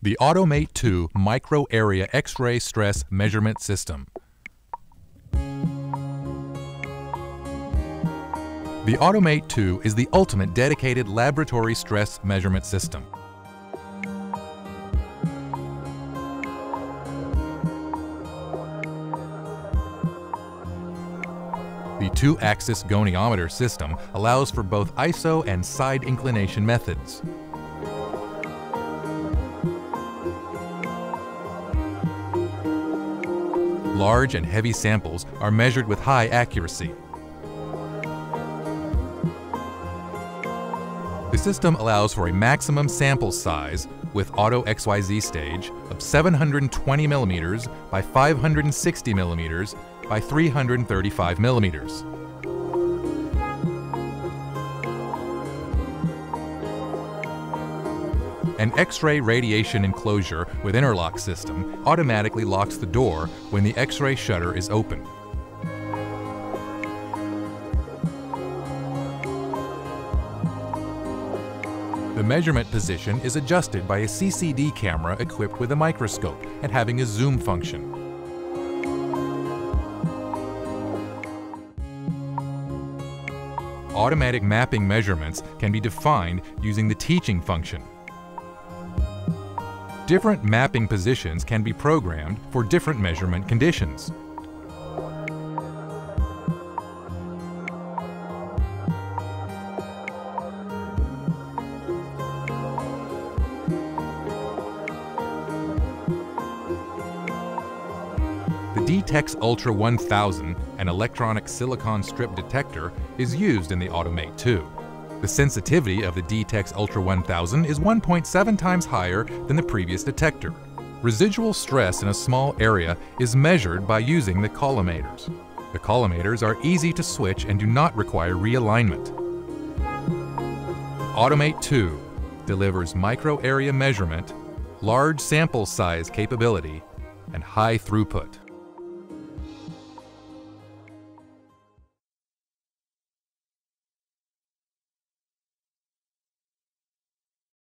The Automate 2 Micro Area X-ray Stress Measurement System. The Automate 2 is the ultimate dedicated laboratory stress measurement system. The two-axis goniometer system allows for both ISO and side inclination methods. Large and heavy samples are measured with high accuracy. The system allows for a maximum sample size with Auto XYZ stage of 720 millimeters by 560 millimeters by 335 millimeters. An X-ray radiation enclosure with interlock system automatically locks the door when the X-ray shutter is open. The measurement position is adjusted by a CCD camera equipped with a microscope and having a zoom function. Automatic mapping measurements can be defined using the teaching function. Different mapping positions can be programmed for different measurement conditions. The D/teX Ultra 1000, an electronic silicon strip detector, is used in the Automate 2. The sensitivity of the D/teX Ultra 1000 is 1.7 times higher than the previous detector. Residual stress in a small area is measured by using the collimators. The collimators are easy to switch and do not require realignment. Automate 2 delivers micro area measurement, large sample size capability, and high throughput.